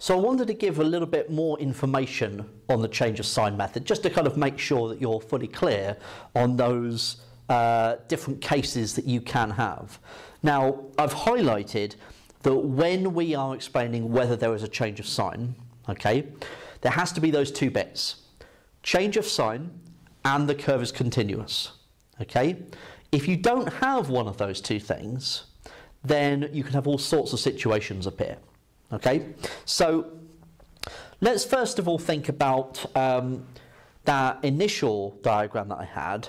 So I wanted to give a little bit more information on the change of sign method, just to kind of make sure that you're fully clear on those uh, different cases that you can have. Now, I've highlighted that when we are explaining whether there is a change of sign, okay, there has to be those two bits. Change of sign and the curve is continuous, okay? If you don't have one of those two things, then you can have all sorts of situations appear. Okay, so let's first of all think about um, that initial diagram that I had.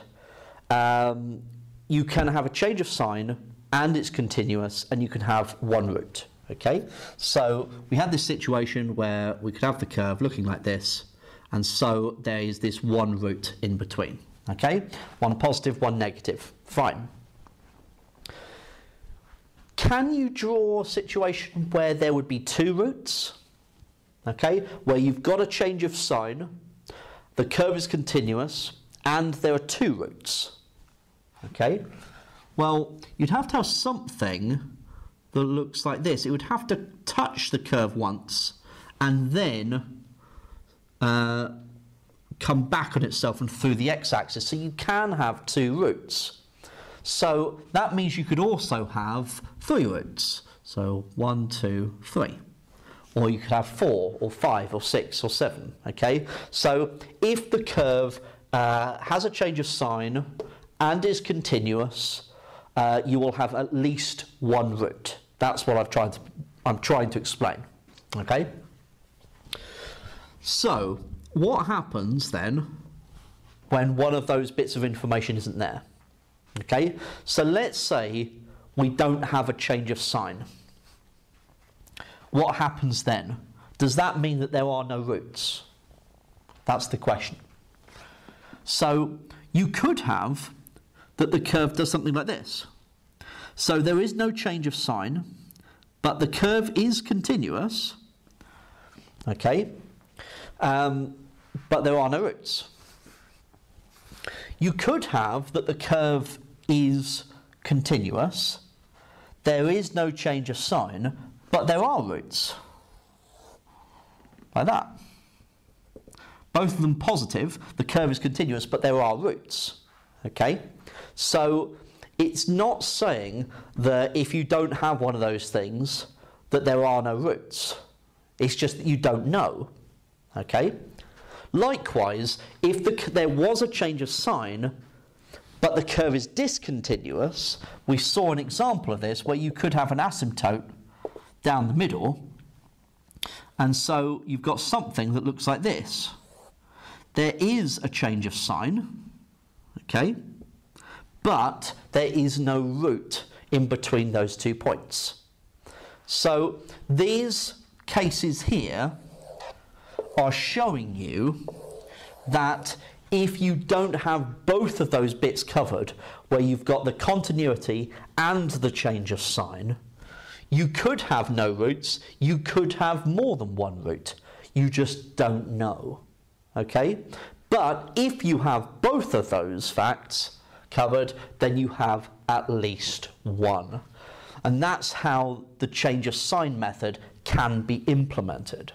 Um, you can have a change of sign and it's continuous and you can have one root. Okay, so we had this situation where we could have the curve looking like this and so there is this one root in between. Okay, one positive, one negative. Fine. Can you draw a situation where there would be two roots? Okay, where you've got a change of sign, the curve is continuous, and there are two roots. Okay, well, you'd have to have something that looks like this. It would have to touch the curve once and then uh, come back on itself and through the x-axis. So you can have two roots. So that means you could also have three roots. So one, two, three. Or you could have four, or five, or six, or seven. Okay. So if the curve uh, has a change of sign and is continuous, uh, you will have at least one root. That's what I've tried to, I'm trying to explain. Okay. So what happens then when one of those bits of information isn't there? Okay, so let's say we don't have a change of sign. What happens then? Does that mean that there are no roots? That's the question. So you could have that the curve does something like this. So there is no change of sign, but the curve is continuous. Okay, um, but there are no roots. You could have that the curve is continuous, there is no change of sign, but there are roots. Like that. Both of them positive, the curve is continuous, but there are roots. Okay? So it's not saying that if you don't have one of those things, that there are no roots. It's just that you don't know. Okay? Likewise, if the, there was a change of sign, but the curve is discontinuous, we saw an example of this where you could have an asymptote down the middle, and so you've got something that looks like this. There is a change of sign, okay, but there is no root in between those two points. So these cases here are showing you that if you don't have both of those bits covered, where you've got the continuity and the change of sign, you could have no roots, you could have more than one root. You just don't know. Okay? But if you have both of those facts covered, then you have at least one. And that's how the change of sign method can be implemented.